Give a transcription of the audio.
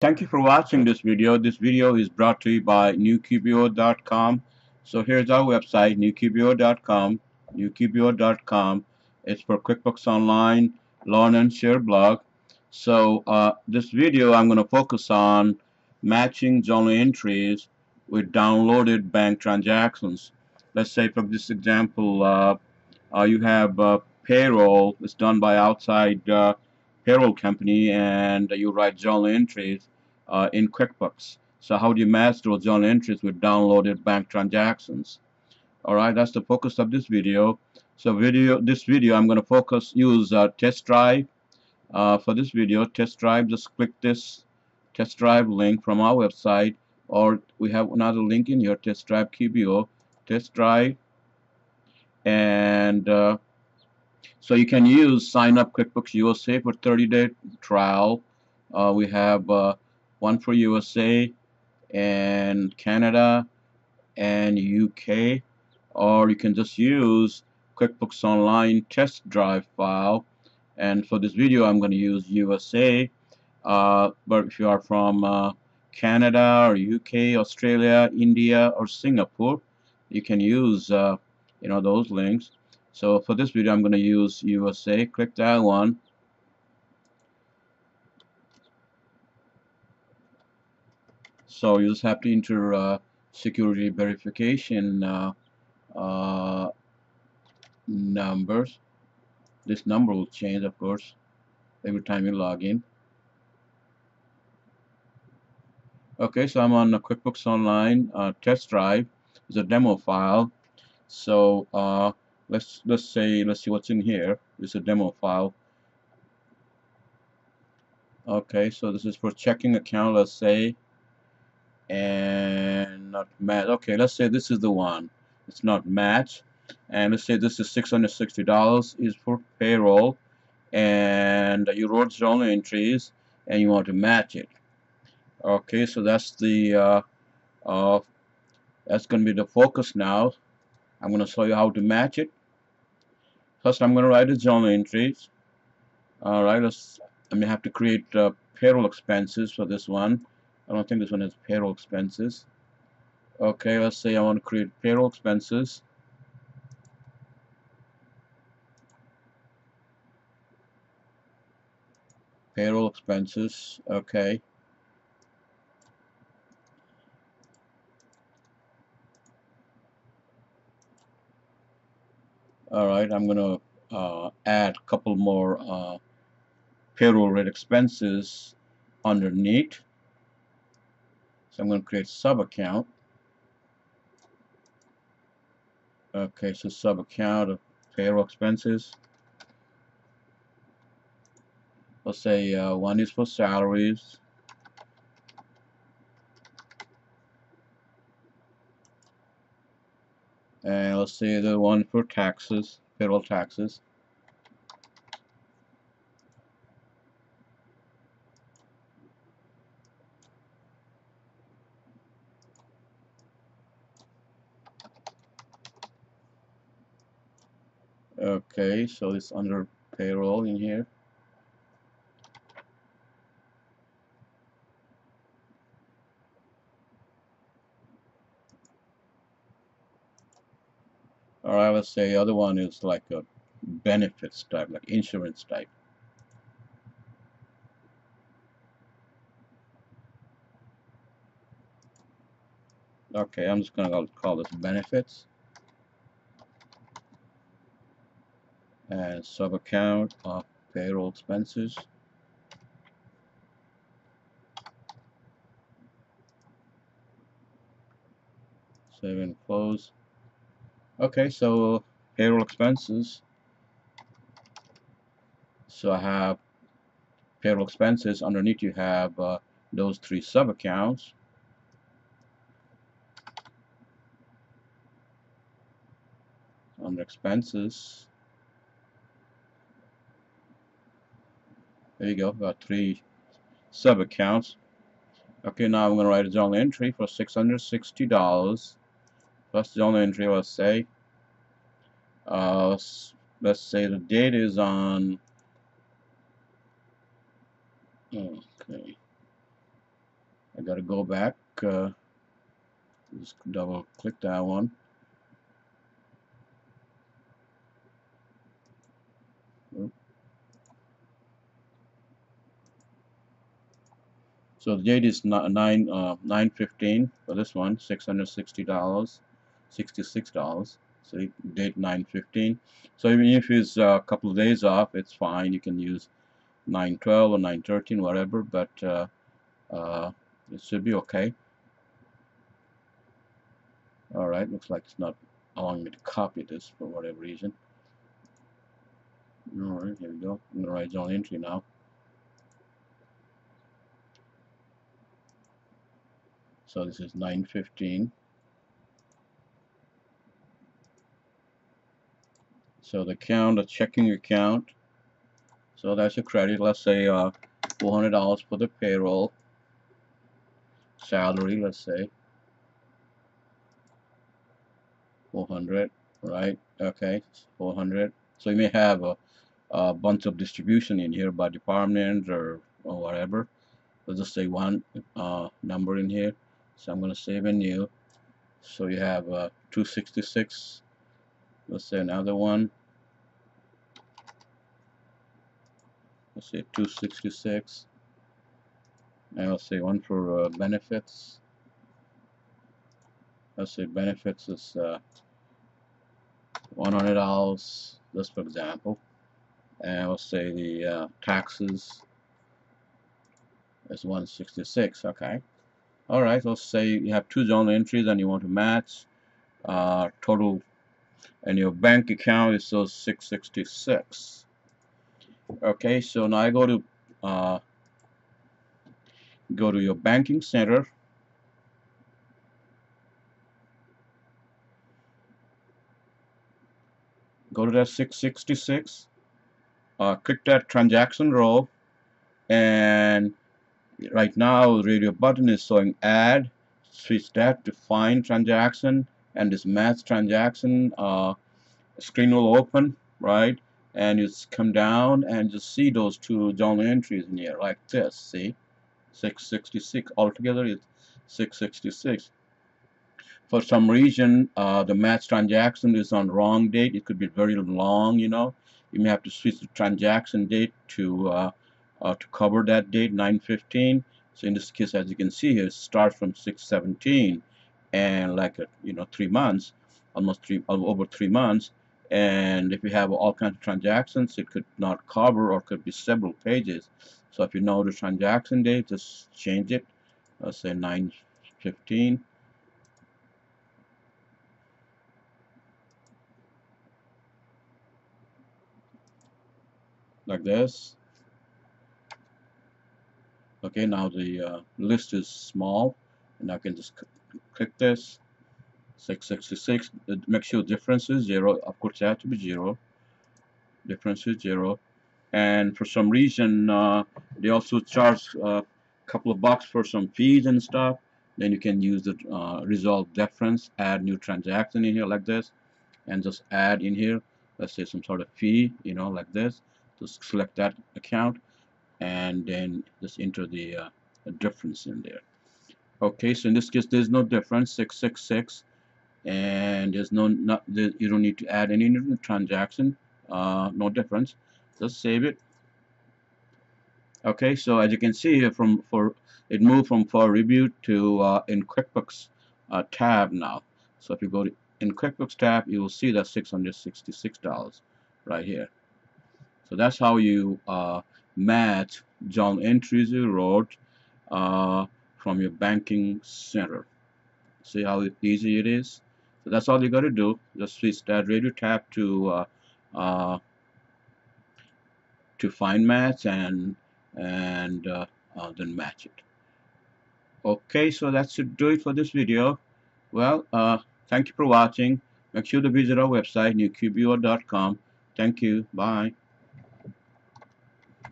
Thank you for watching this video. This video is brought to you by newqbo.com. So here's our website, newqbo.com, newqbo.com. It's for QuickBooks Online, Learn and Share blog. So uh, this video I'm going to focus on matching journal entries with downloaded bank transactions. Let's say for this example, uh, uh, you have uh, payroll. It's done by outside uh, payroll company and you write journal entries uh, in QuickBooks. So how do you match those journal entries with downloaded bank transactions? Alright, that's the focus of this video. So video, this video I'm going to focus, use uh, test drive. Uh, for this video, test drive, just click this test drive link from our website or we have another link in here, test drive QBO, test drive and uh, so you can use sign up QuickBooks USA for 30 day trial. Uh, we have uh, one for USA and Canada and UK or you can just use QuickBooks Online test drive file. And for this video I'm going to use USA uh, but if you are from uh, Canada or UK, Australia, India or Singapore you can use uh, you know those links so for this video I'm going to use USA click that one. So you just have to enter uh, security verification uh, uh, numbers. This number will change of course every time you log in. Okay so I'm on the QuickBooks Online uh, test drive. It's a demo file. So uh, let's let's say let's see what's in here. It's a demo file. Okay so this is for checking account let's say and not match. Okay let's say this is the one. It's not match. And let's say this is $660 is for payroll and you wrote journal entries and you want to match it. Okay so that's the uh, uh, that's gonna be the focus now. I'm going to show you how to match it. First, I'm going to write a journal entries. All right, let's. I may have to create uh, payroll expenses for this one. I don't think this one has payroll expenses. Okay, let's say I want to create payroll expenses. Payroll expenses. Okay. Alright I'm gonna uh, add a couple more uh, payroll rate expenses underneath. So I'm going to create sub account okay so sub account of payroll expenses. Let's say uh, one is for salaries and let's say the one for taxes federal taxes. Okay so it's under payroll in here Alright, let's say the other one is like a benefits type, like insurance type. Okay, I'm just gonna call this benefits. And sub account of payroll expenses. Save and close. Okay, so payroll expenses. So I have payroll expenses. Underneath you have uh, those three sub accounts. Under expenses. There you go. Got three sub accounts. Okay, now I'm going to write a journal entry for $660 first journal entry let's say. Uh, let's say the date is on okay. I gotta go back uh, just double click that one. So the date is nine uh, nine fifteen for this one, six hundred sixty dollars, sixty six dollars. So date nine fifteen. So even if it's a couple of days off, it's fine. You can use nine twelve or nine thirteen, whatever. But uh, uh, it should be okay. All right, looks like it's not allowing me to copy this for whatever reason. All right, here we go. I'm gonna write journal entry now. So this is 915. So the account, the checking account. So that's a credit. Let's say uh, $400 for the payroll. Salary, let's say. 400, right? Okay, 400. So you may have a, a bunch of distribution in here by department or, or whatever. Let's just say one uh, number in here so I'm going to save a new so you have uh, 266 let's say another one let's say 266 and let's say one for uh, benefits. Let's say benefits is uh, $100 just for example. And let's say the uh, taxes is 166 okay. Alright, let's say you have two journal entries and you want to match uh, total and your bank account is so 666 okay so now I go to uh, go to your banking center. Go to that 666 uh, click that transaction row. And right now radio button is showing add switch that to find transaction and this match transaction uh, screen will open right and you come down and just see those two journal entries in here like this see? 666 altogether it's 666 for some reason uh, the match transaction is on wrong date it could be very long you know? You may have to switch the transaction date to uh, uh, to cover that date 915 so in this case as you can see here it starts from 617 and like a, you know three months almost three over three months and if you have all kinds of transactions it could not cover or could be several pages. So if you know the transaction date just change it. Let's say 915 like this. Okay now the uh, list is small and I can just click this 666 make sure difference is zero of course it has to be zero. Difference is zero. And for some reason uh, they also charge a couple of bucks for some fees and stuff. Then you can use the uh, resolve difference add new transaction in here like this and just add in here let's say some sort of fee you know like this just select that account and then just enter the uh, difference in there. Okay so in this case there's no difference 666 and there's no not there, you don't need to add any new transaction uh, no difference just save it okay so as you can see from for it moved from for review to uh, in QuickBooks uh, tab now so if you go to in QuickBooks tab you will see that $666 right here so that's how you uh, match journal entries you wrote uh, from your banking center. See how easy it is? That's all you got to do. Just switch that radio tab to uh, uh, to find match and and uh, uh, then match it. Okay, so that should do it for this video. Well, thank you for watching. Make sure to visit our website newqbo.com. Thank you. Bye.